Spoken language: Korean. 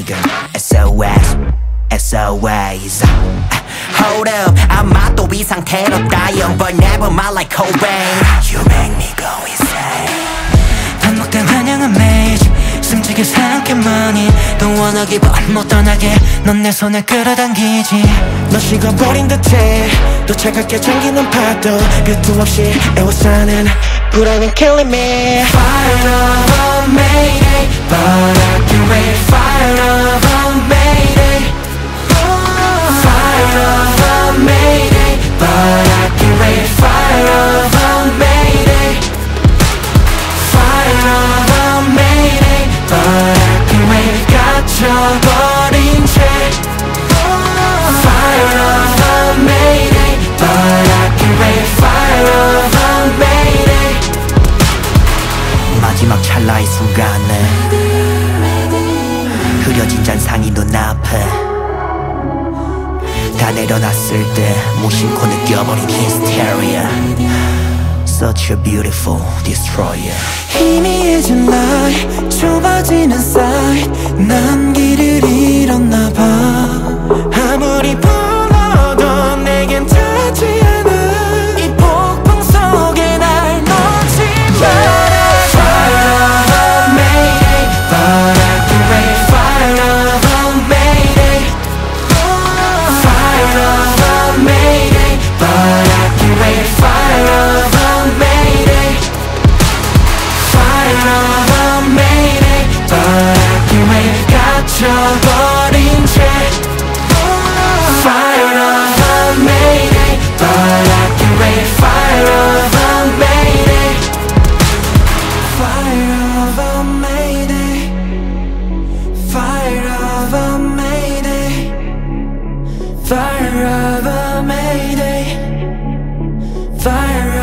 Girl. SOS, SOS. Hold up, 아마도 이 상태로 dying, but never mind like Cobain. You make me go insane. 반복된 환영은 매일 숨지게 생각해만이 Don't up 못 떠나게 넌 내 손을 끌어당기지 너 식어버린 듯해 또 차갑게 잠기는 파도 끝도 없이 애워싸는 불안은 killing me Fire a mayday But 갇혀버린 채 Fire of a mayday But I can wait Fire of a mayday 마지막 찰나의 순간에 흐려진 잔상이 눈앞에 다 내려놨을 때 무심코 느껴버린 hysteria Such a beautiful destroyer 희미해진 light 좁아지는 난 wait 갇혀버린 채 Fire of a mayday But I can wait Fire of a mayday Fire of a mayday Fire of a mayday Fire of a mayday Fire